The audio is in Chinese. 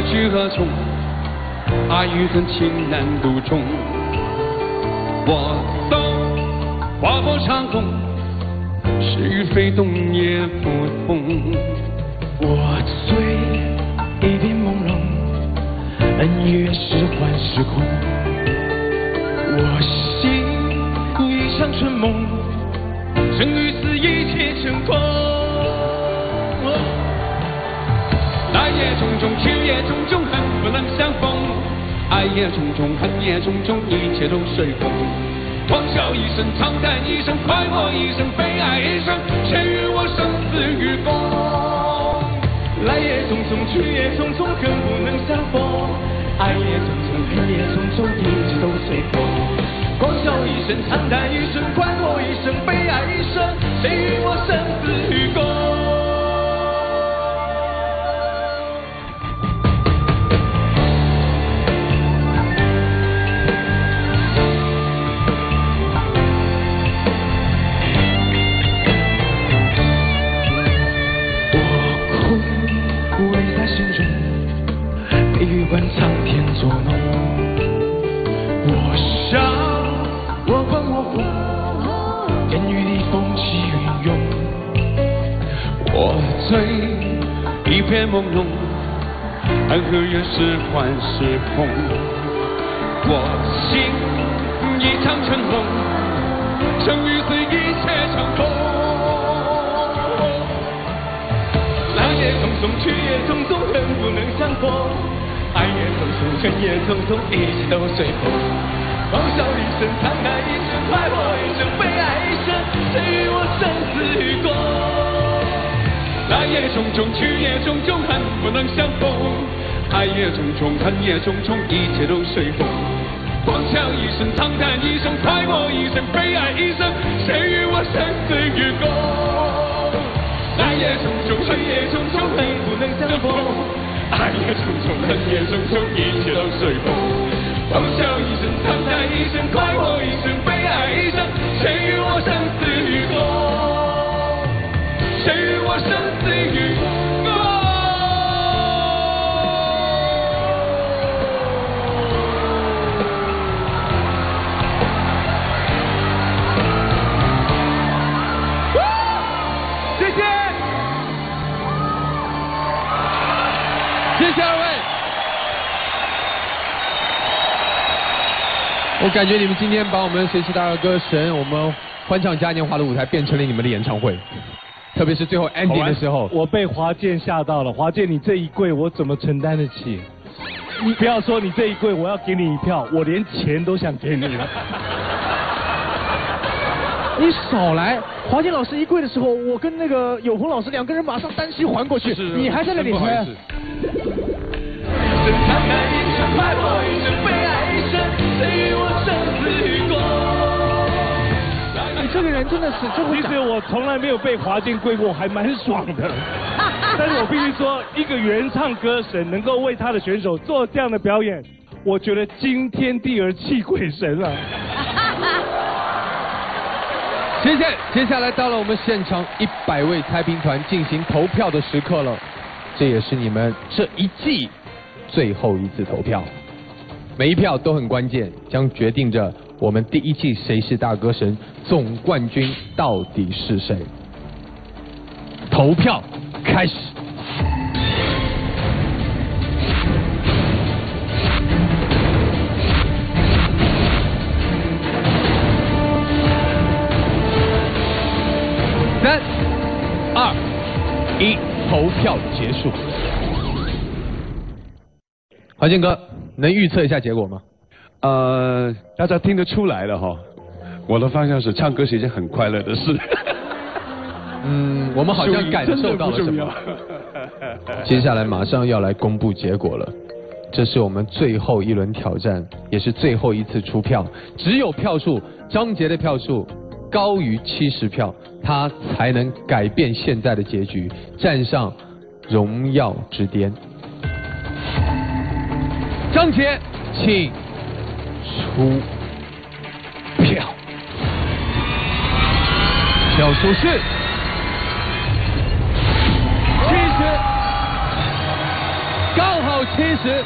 何去何从？爱与恨，情难独钟。我懂，划破长空，是与非，动也不同。我醉，一片朦胧，恩怨是幻是空。我醒，一场春梦，来也匆匆，去也匆匆，恨不能相逢。爱也匆匆，恨也匆匆，一切都随风。狂笑一声，长叹一声，快活一生，悲哀一生，谁与我生死与共？来也匆匆，去也匆匆，恨不能相逢。爱也匆匆，恨也匆匆，一切都随风。狂笑一声，长叹一声，快风起云涌，我醉一片朦胧，爱和怨是幻是空。我心一场春风，生与死一切成空。来也匆匆，去也匆匆，恨不能相逢。爱也匆匆，恨也匆匆，一切都随风。狂笑一声，长叹一声，快活一生，悲来也匆匆，去也匆匆，恨不能相逢。爱也匆匆，恨也匆匆，一切都随风。狂笑一声，长叹一声，快活一生，悲哀一生，谁与我生死与共？来也匆匆，去也匆匆，恨不能相逢。爱也匆匆，恨也匆匆，一切都随风。我感觉你们今天把我们谁是大歌神，我们欢唱嘉年华的舞台变成了你们的演唱会。特别是最后 ending 的时候，我被华健吓到了。华健，你这一跪我怎么承担得起？你不要说你这一跪，我要给你一票，我连钱都想给你了。你少来！华健老师一跪的时候，我跟那个有朋老师两个人马上单膝还过去，你还在那里拍。这个人真的是，其实我从来没有被华健跪过，还蛮爽的。但是我必须说，一个原唱歌神能够为他的选手做这样的表演，我觉得惊天地而泣鬼神了。谢谢，接下来到了我们现场一百位猜评团进行投票的时刻了，这也是你们这一季最后一次投票，每一票都很关键，将决定着。我们第一季《谁是大歌神》总冠军到底是谁？投票开始。三、二、一，投票结束。华健哥，能预测一下结果吗？呃，大家听得出来了哈，我的方向是唱歌是一件很快乐的事。嗯，我们好像感受到了什么。接下来马上要来公布结果了，这是我们最后一轮挑战，也是最后一次出票。只有票数张杰的票数高于七十票，他才能改变现在的结局，站上荣耀之巅。张杰，请。出票，票数是七十，刚好七十。